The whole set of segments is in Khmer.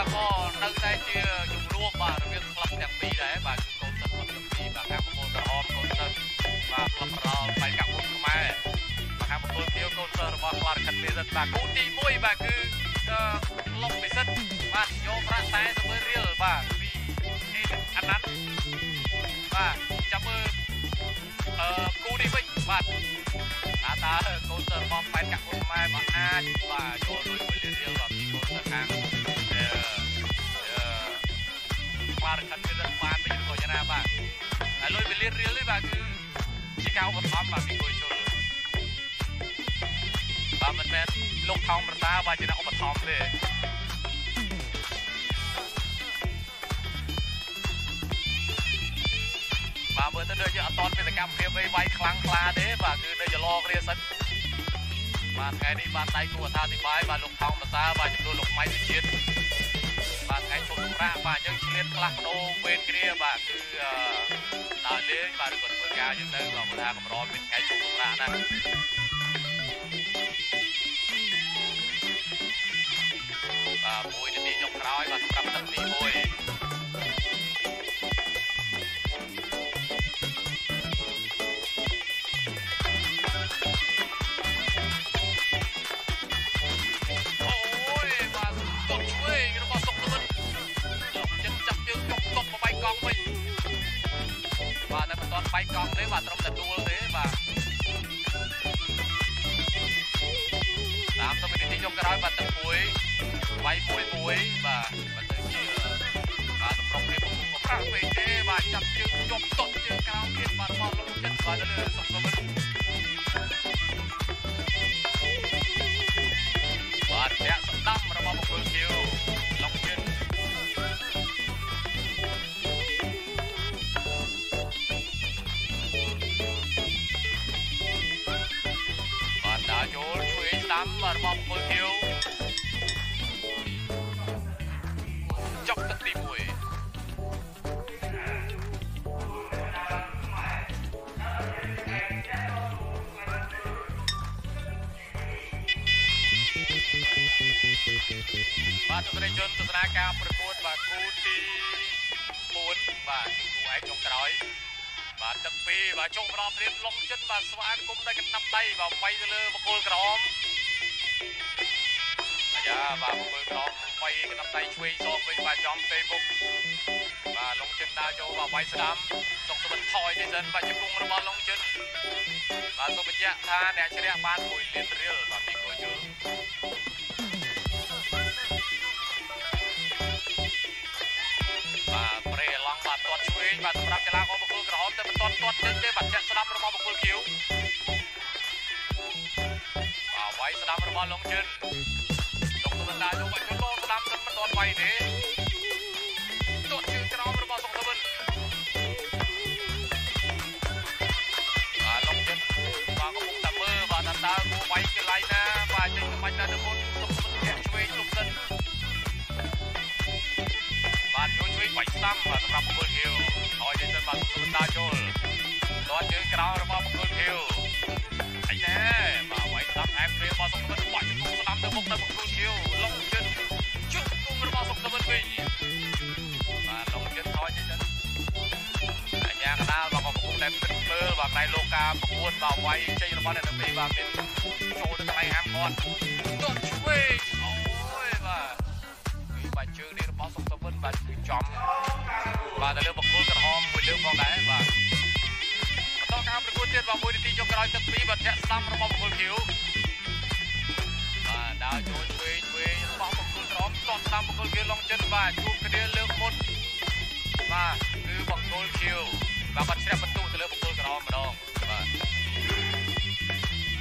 បាទក៏នៅតែជាជំនួបបាទរវាងក្លឹបទាំងពីរដែរបាទគឺកូនសិស្សក្លឹបទាំងពីរបាទខាងប្រពន្ធក្រហមកូនសិស្សបាទក្លឹបរ៉លបៃកាប់មុនខ្មែរបាទខាងប្រពន្ធខៀវកូនសិស្សរបស់ខ្លារកាត់មេរិ ខ្លារកាត់មេរិតបានវិញឬក៏យ៉ាងណាបាទហើយលុយ1លានរៀលនេះបាទគឺជាការឧបត្ថម្ភបាទពីគួយជុលបាទមិនមែនលោកថោងប្រសាបាទជាអ្នកឧបត្ថម្ភទេបាទមើលទៅដូចជាអត់តន់មានសកម្មភាពអីវាយខ្លាំងខ្លាទេបាទគឺនៅចលគ្នាសិនបាទថ្ងៃនេះបាទដៃគូអត្ថាធិប្បាយបាទលោកថោងប្រសាបាទចំនួនលោកម៉ៃវិជាតិបាទ ថ្ងៃជុំសម្រាប់បាទយើងឆ្លៀតខ្លះបដូរវេនគ្រាបាទគឺដើរលេងបាទឬក៏ធ្វើការយើងទៅបាទថាកម្រមានថ្ងៃជុំសម្រាប់ណាបាទមួយនាទីចុងក្រោយបាទសម្រាប់ទឹកទី1 កង់ទេបាទត្រឹមតែទួលទេបាទតាមទៅវិធីចុងក្រោយបាទទឹកមួយវាយមួយមួយបាទបើទៅជាបាទសម្រុកនេះពុំប្រាស់ពេកទេបាទចាប់ជើងជាប់តត់ជើងក្រោមទៀតបាទរបស់លោកចិត្តបាទទៅលើសុខសុ របស់បុគ្គលខៀវចុកទឹកទី1បាទទស្សនិកជនទស្សនាការប្រកួតបាទគូទី4បាទគឺគូឯកចុងក្រោយបាទទឹកពីរបាទចុងប្រមព្រៀបលងចិត្តបាទស្វាគមដោយកណ្ដាប់ដៃបាទវាយទៅលើបកគលក្រមអាយ៉ា បាទបកគលក្រមវាយកណ្ដាប់ដៃឆ្វេងសងវិញបាទចំទេពុកបាទលងចិត្តដើរចូលបាទវាយស្ដាំចុងសវិនថយទេសិនបាទជង្គង់របស់លងចិត្តបាទសូមបញ្ជាក់ថាអ្នកជ្រះបាន1លានរៀលបាទពីគោយល់បាទប្រេឡងបាទទាត់ឆ្វេងបាទសម្រាប់កីឡាករបកគលក្រហមតែមិនទាត់ទាត់ចេញទេបាទចាក់ស្ដាំរបស់បកគលខៀវបាទវាយស្ដាំរបស់លងជិន លោកសុវណ្ណាយកបាច់ជលស្ដាំមិនទាត់វាយទេទាត់ជើងក្រោមរបស់សុកសុវិនបាទលងជិនបាទកំពុងតែមើលបាទតើតើគួរវាយកន្លែងណាបាទចេញទៅបាច់ទៅទៅមុនសុកសុវិនធាក់ឆ្វេងលុបសិនបាទជួយជួយបាច់ស្ដាំបាទសម្រាប់បុគ្គលហៀវហើយទៅទៅបាទសុខតាចូលទាត់ជើងក្រោយរបស់បុគ្គលហៀវអីណែបាទវាយស្ដាំថែមគ្រារបស់សុខវិនបាច់ជង្គង់ស្ដាំទៅមុខទៅបុគ្គលហៀវ បាទលងជិនហើយទៅទៅអញ្ញាកដាលបាទក៏កំពុងតែពិតមើលបាទក្រៃលោកាប្រកួតបាទវាយចេញរបស់អ្នកទាំងពីរបាទមានចូលទៅកន្លែងហាមគាត់ទាត់ឆ្វេងអូយបាទបាច់ជើងនេះរបស់សុខសវិនបាទគឺចំបាទទៅលើបកគលក្រហមមួយលើផងដែរបាទបន្តការប្រកួតទៀតបាទមួយនាទីចុងក្រោយទឹកពីរបាទធាក់ស្ដាំរបស់បកគលខៀវបាទដើរចូល លក្រហមតន់ស្ដាំបកគលខៀវឡងចិនបាទជួបគ្នាលើកមុនបាទគឺបកគលខៀវបាទបាត់ជ្រះបន្ទុទៅលើបកគលក្រហមម្ដងបាទ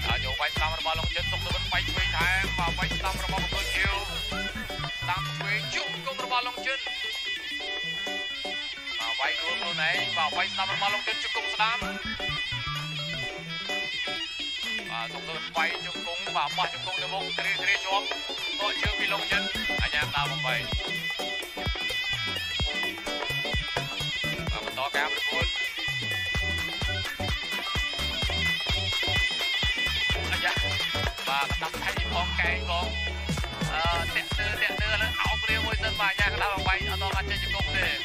ដើរចូលវាយស្ដាំរបស់ឡងចិនសុកសវិនវាយឆ្វេងថែមបាទវាយស្ដាំរបស់បកគលខៀវតាមឆ្វេងជុំគុំរបស់ឡុងជិនមកវាយដួលខ្លួនឯងមកវាយស្ដាំរបស់ឡុងជិនជុំគុំស្ដាំបាទទុកទៅវាយជុំគុំបាទបោះជុំគុំទៅមុខគ្រាគ្រាជាប់តជើងពីឡុងជិន អញ្ញាដើរបំបីបាទបន្តការប្រកួតអញ្ញាបាទដាក់ថៃផងកែងផងអឺតាក់ទើតាក់ទើឥឡូវអោបរៀងមួយសិនបាទយ៉ាងណាស់បាយអត់ដល់បានចេញជង្គង់ទេត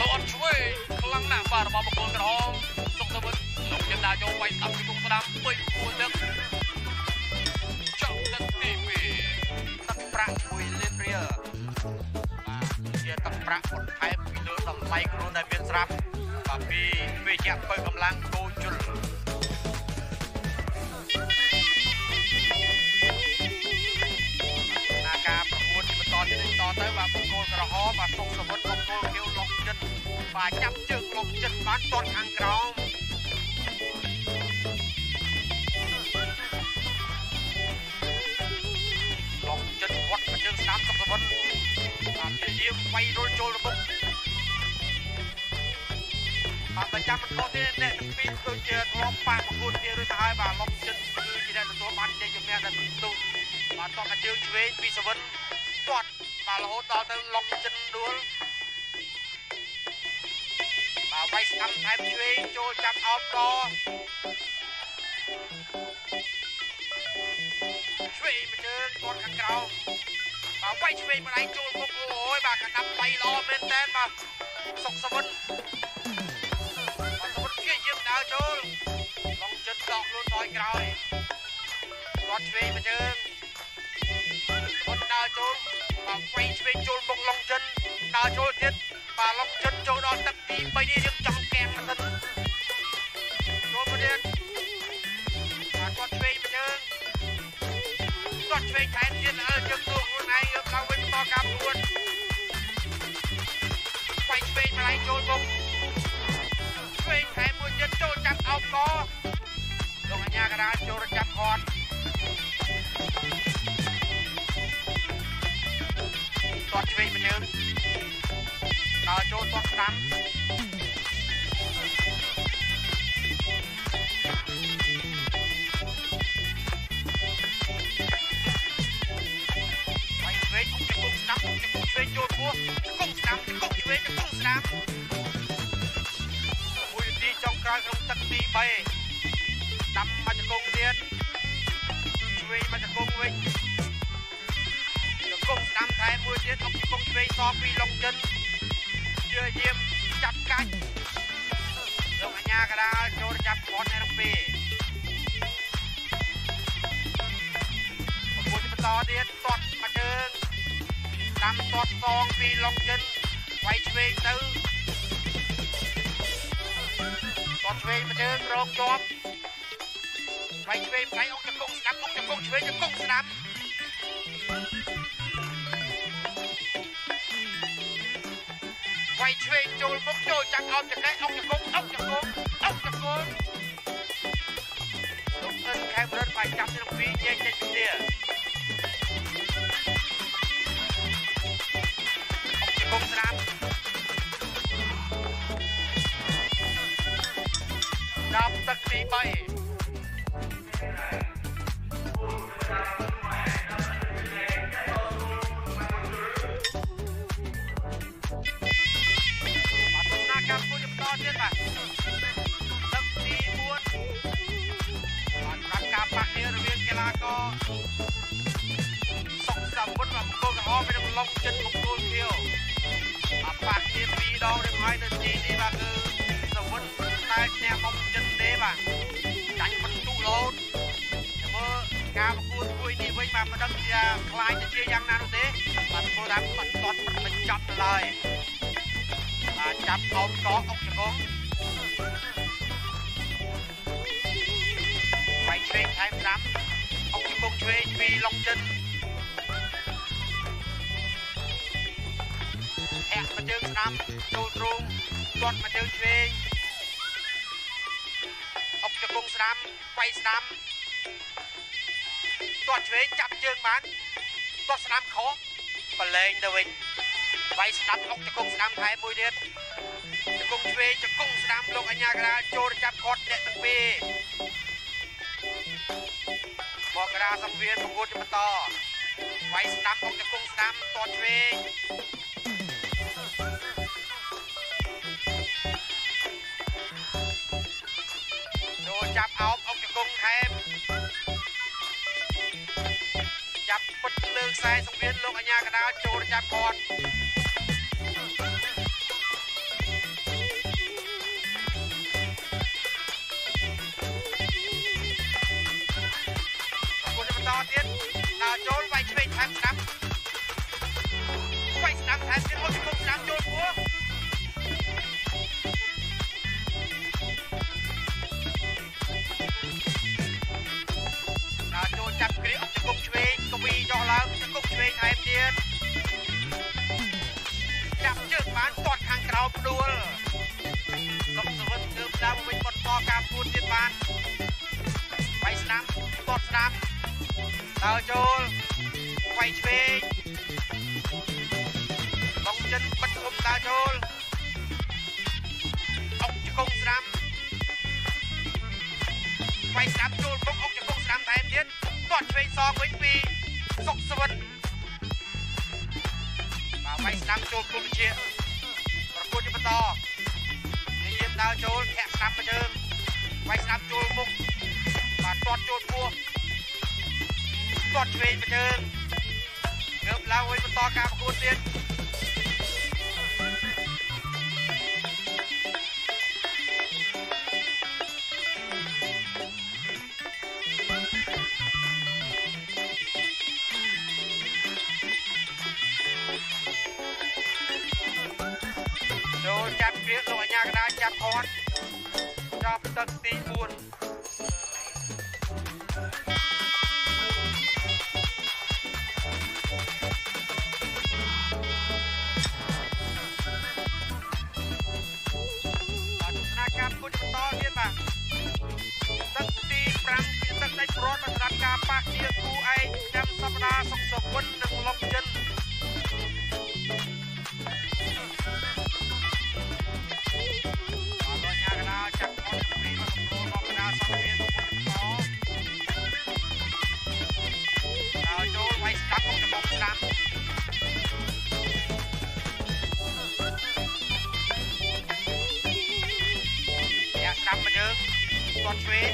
អត់ឆ្វេងខ្លាំងណាស់បាទរបស់បង្គោលក្រហមសុកសវិនលោកចិនដាចូលវាយស្ដាប់ជង្គង់ស្ដាំពេញគួរទឹក ប្រាក់បន្ថែមពីលើតម្លៃខ្លួនដែលមានស្រាប់បាទពីវិជ្ជាពើកម្លាំងគោជុលការប្រកួតជាបន្តទៅតទៅបាទបង្គោលក្រហមបាទសុកសវិនបង្គោលខៀវលុកចិត្តបាទចាប់ជើងលុកចិត្តបានតន់ខាងក្រោមលុកចិត្តគាត់មកជើងស្ដាំសុកសវិនបា ទព្យាយាមវាយរុលចូលរបបបាទប្រចាំមិនខុសទេអ្នកទាំងពីរដូចជាធ្លាប់ប៉ះប្រកួតគ្នារួចទៅហើយបាទលុកចិត្តគឺជាអ្នកទទួលបានជ័យជំនះដែលពិន្ទុបាទតោះកាជើងឆ្វេងពីសវិនទាត់បាទរហូតដល់ទៅឡុកចិនដួលបាទវាយស្ដាំថែមឆ្វេងចូលចាប់អោបកឆ្វេងមកជើងទាត់ខាងក្រោម បាទវាយឆ្វេងម្ដាយចូលមុខអូយបាទកណ្ដាប់បៃល្អមែនតើបាទសុកសវិនបាទសវិនព្យាយាមដើរចូលឡុកចិនដកខ្លួនដល់ក្រោយទាត់ឆ្វេងមកជើងមុនដើរចូលបាទវាយឆ្វេងចូលមុខឡុងចិនដើរចូលទៀតបាទឡុងចិនចូលដល់ទឹកទី3នេះយើងចង់កៀងមិនសិនចូលមកទៀតបាទគាត់ឆ្វេងមកយើងគាត់ឆ្វេងថែមទៀតអើយើងទូខ្លួនឯងយើងឡើងវិញត ការពួនវាយឆ្វេងម្លាយចូលមុខឆ្វេងថែមមួយទៀតចូលចាប់អោបកលោកអញ្ញាកដាចូលរចាប់គាត់ទាត់ឆ្វេងមកយើងដល់ចូលទាត់ស្ដាំ ពោះជង្គង់ស្ដាំជង្គង់ឆ្វេងជង្គង់ស្ដាំមួយនាទីចុងក្រោយក្នុងទឹកទី3ស្ដាំមកជង្គង់ទៀតឆ្វេងមកជង្គង់វិញង្គង់ស្ដាំថែមមួយទៀតអុកជង្គង់ឆ្វេងសងពីឡុងចិនជឿយាមចាប់កាច់លោកអញ្ញាកដាលចូលចាប់គាត់នៅក្នុងពេលប្រគួតបន្តទៀតទាត់មកជើងស្ដាំទាត់សងពីឡុងចិនវាយឆ្វេងទៅទាត់ឆ្វេងមកជើងរងជាប់វាយឆ្វេងផ្នែកអុកជង្គង់ស្ដាំអុកជង្គង់ឆ្វេងជង្គង់ស្ដាំវាយឆ្វេងចូលមុខចូលចាក់អោបចង្កេះអុកចង្គង់អុកចង្គង់អុកចង្គង់លោកអិនខេមរិនបាយចាប់ក្នុងពីញែកចេញពីនេះ អុកចង្គង់ស្រាប់ដល់ទឹកទី3កម្មគូបន្តទៀតបាទទឹកទី4បាទការប៉ះគ្នារវាងកីឡាករសុកសមុទ្របាទបង្គោលក្រហមពីនឹងឡុកចិនបង្គោលខៀវអាប៉ះ គ្នាពីរដងនេះហើយនៅទីនេះបាទគឺសមុទ្រតែឈ្នះមុខចិនទេបាទចាញ់បន្ទុករហូតមើលការប្រកួតមួយនេះវិញបាទមិនដឹងជាខ្លាយទៅជាយ៉ាងណានោះទេបាទពលថាមិនតត់មិនបញ្ចប់ទៅឡើយបាទចាប់អោបកអុកចង្គង់វាយឆ្វេងថែមស្ដាំអុកចង្គង់ឆ្វេងពីឡុងចិន ធាក់មកជើងស្ដាំចូលទ្រូងទាត់មកជើងឆ្វេងអុកចង្គង់ស្ដាំវាយស្ដាំទាត់ឆ្វេងចាប់ជើងបានទាត់ស្ដាំខុសបលែងទៅវិញវាយស្ដាប់អុកចង្គង់ស្ដាំថែមមួយទៀតចង្គង់ឆ្វេងចង្គង់ស្ដាំលោកអញ្ញាកដាលចូលចាប់គាត់អ្នកទាំងពីរបកដាសង្វៀនប្រកួតជាបន្តវាយស្ដាំអុកចង្គង់ស្ដាំតតឆ្វេង ចូលចាប់អោបអុកចង្គង់ថែមលើខ្សែសង្វៀនលោកអញ្ញាកដាលចូលចាប់គាត់គុណបន្តទៀតដល់ចូលវាយឆ្វេងថែមស្ដាប់វាយស្ដាប់ថែមទៀតមកគុំស្ដាប់ចូលពោះ ចុះឡើងជង្គង់ឆ្វេងថែមទៀតចាប់ជើងបានទាត់ខាងក្រោមផ្ដួលសុកសវិនទើបដើរមកវិញបន្តការពួនទៀតបានវាយស្ដាប់ទាត់ស្ដាប់ដើរចូលវាយឆ្វេងឡងចិនបិទគុំដើរចូលអុកជង្គង់ស្ដាំវាយស្ដាប់ចូលមុខអុកជង្គង់ស្ដាំថែមទៀតទាត់ឆ្វេងសងវិញពី សុកសវិនបាទវាយស្ដាំចូលគុំជាប្រគួតជាបន្តនិយាមដើរចូលធាក់ស្ដាំមកជើងវាយស្ដាំចូលមុខបាទទាត់ចូលពោះទាត់ឆ្វេងមកជើងងើបឡើងវិញបន្តការប្រកួតទៀត ចូលចាប់គ្រាលោកអញ្ញាកដាចាប់គាត់ចាប់ទឹកទី4បាទទស្សនកម្មគុណបន្តទៀតបាទទឹកទី5គឺទឹកដាច់ព្រាត់សម្រាប់ការប៉ះគ្នាគូឯកចាំសប្តាហ៍សុកសុវិននិងលុកចិន ត់ឆ្វេង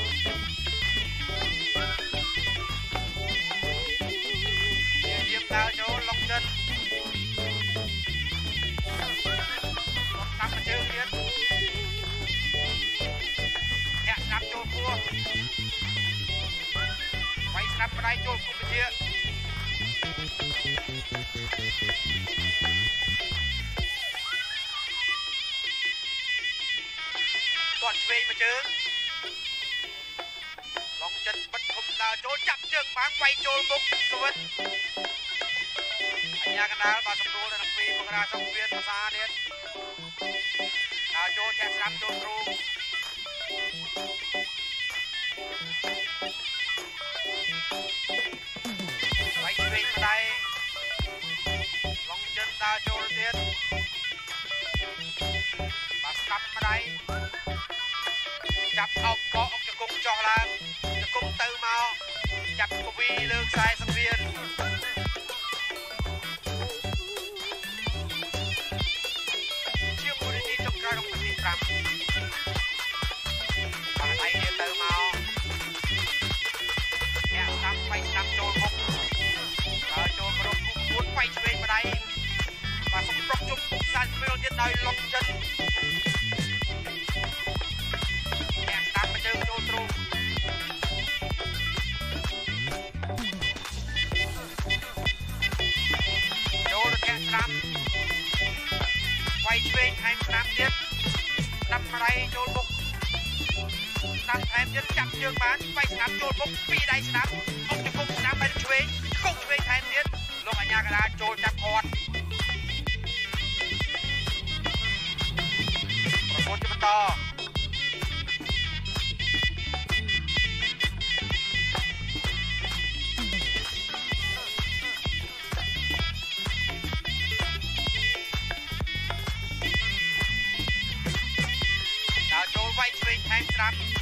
យាយាមដើរចូលឡុងចិនគាត់ស្ដាប់មកជើងទៀតយ៉ាស្ដាប់ចូលពោះវាយស្ដាប់បដៃចូលគុំវិជាគាត់ឆ្វេងមកជើង ដើរចូលចាប់ជើងបានវាយចូលមុខសវិតអញ្ញាកណ្ដាលបាទសម្រួលដល់ពីបង្រាសង្វៀនភាសាទៀតដើរចូលធាក់ស្ដាប់ចូលគ្រូវាយឆ្វេងម្ដាយឡុងចិនដើរចូលទៀតបាទស្ដាប់ម្ដាយចាប់អោបកអុកជង្គង់ចុះឡើងជង្គង់ទៅមក ចាប់កវីលើខ្សែសង្វៀនជាមួយនាទីចុងក្រោយក្នុងនាទី5បាទដៃទៀតទៅមកអ្នកស្ដាប់បៃស្ដាប់ចូលមុខដើរចូលក្រុមគូពួនបៃឆ្វេងម្ដាយបាទសុំប្រុកជុំពុកសាច់មើលទៀតដោយឡុកចិនអ្នកស្ដាប់មកជើងចូលទ្រូង ឆ្វេងថែមស្ដាប់ទៀតស្ដាប់ម្ដាយចូលមុខស្ដាប់ថែមទៀតចាប់ជើងបានវាយស្ដាប់ចូលមុខពីរដៃស្ដាប់អុកជង្គង់ស្ដាប់ហើយឆ្វេងជង្គង់ឆ្វេងថែមទៀតលោកអញ្ញាកដាចូលចាប់គាត់ប្រកួតជាបន្ត ដើ